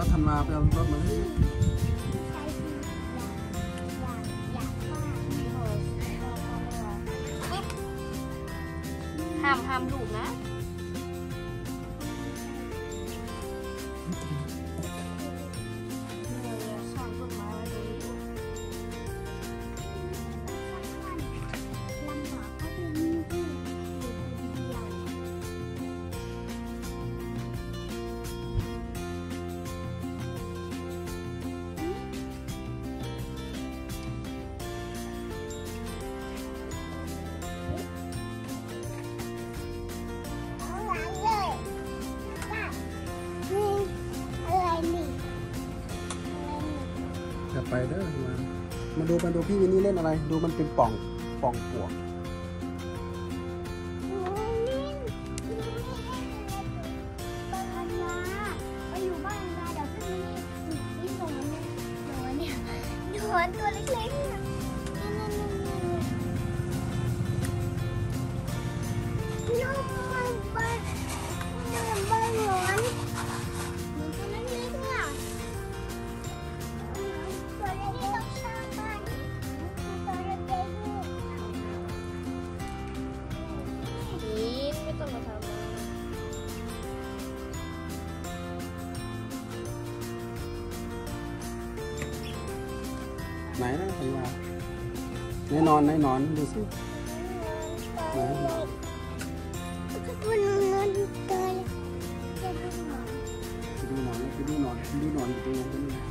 รถทันาไปเอารถมาให้ใช่สิอยากอยากอยากว่าห้ามห้ามลูกนะ จะไปเด้อมามาดูมาดูพี่วินนี่เล่นอะไร ดูมันเป็นป่องป่องปวกโอ้นี่นี่นี่บ้านมาไปอยู่บ้านมาเดี๋ยวพี่นี่นี่หนูเนี่ยหนูเนี่ยหนูตัวเล็กๆเนี่ยนี่นี่นี่นี่นี่น้องมันบ้านน้องบ้านร้อน ไหนนะธันวาไหนนอนไหนนอนดูสิมันมันเกินจะดูหน่อยไปดูนอนไปดูนอนไปดูนอนอยู่ตรงนั้น